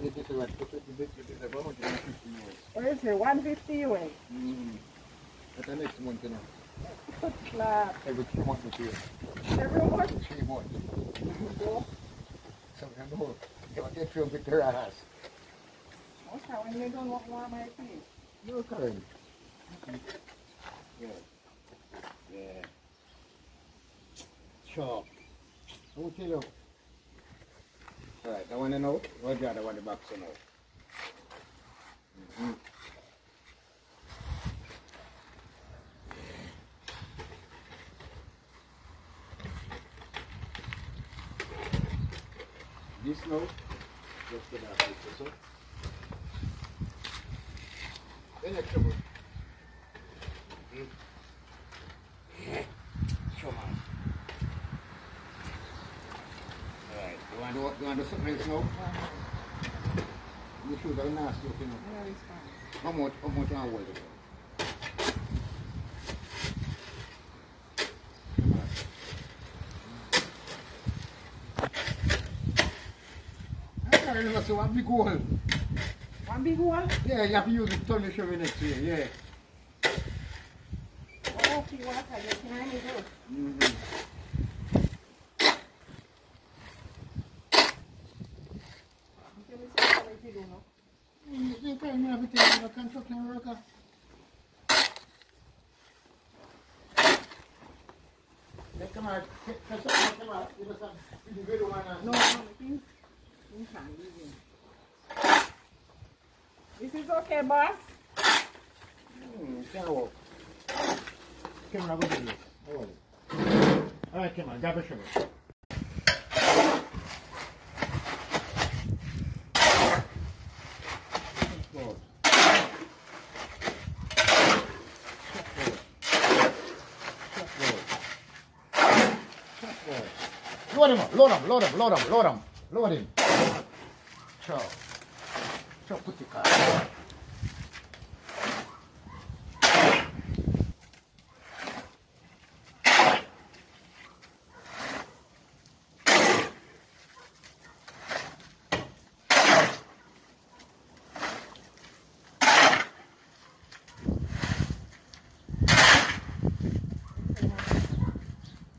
What is it? 150 US? Mm. But the next one, Every three months with you. Every? Three months. Sometimes more. You want to film with their ass. What's that when you don't want warm air to You're current. Yeah. Yeah. Sure. I will tell you. Alright, I want to know What the other one the box now? Mm-hmm. This now, just get out this so. Then next one. You want to, you want to raise now? The shoes are nasty, you know. No, it's fine. How much, how much are worth it? carrying us one big hole. One big hole? Yeah, you have to use it to the next year, yeah. Oh, see what Mm -hmm. I. This is okay, boss? Hmm, can't walk. Come on, go do this. All right, come on. Grab a shovel. Load him up, load him, load him, load him, load him, load him. Ciao. Ciao, put the car.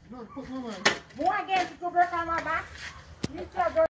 No, put vou publicar uma barra,